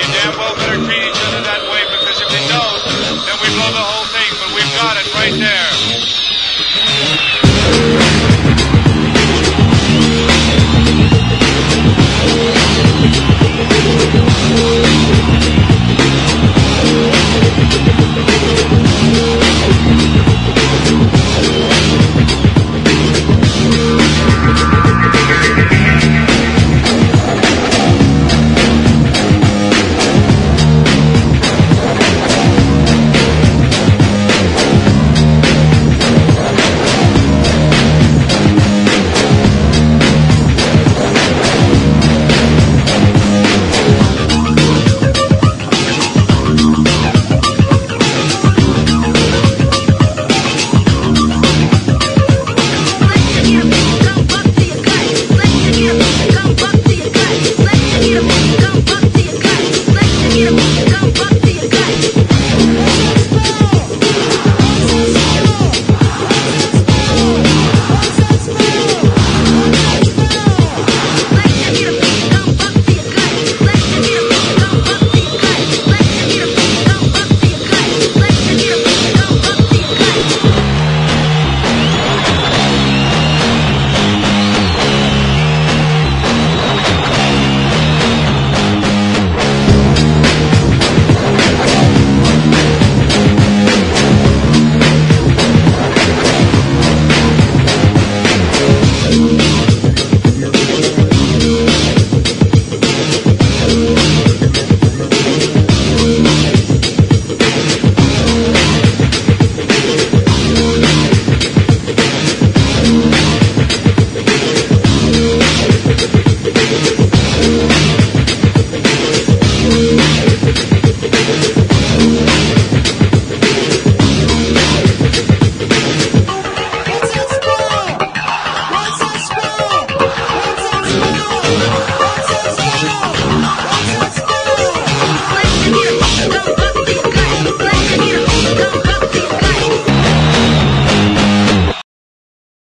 You damn well better treat each other that way because if you don't, then we blow the whole thing. But we've got it right there.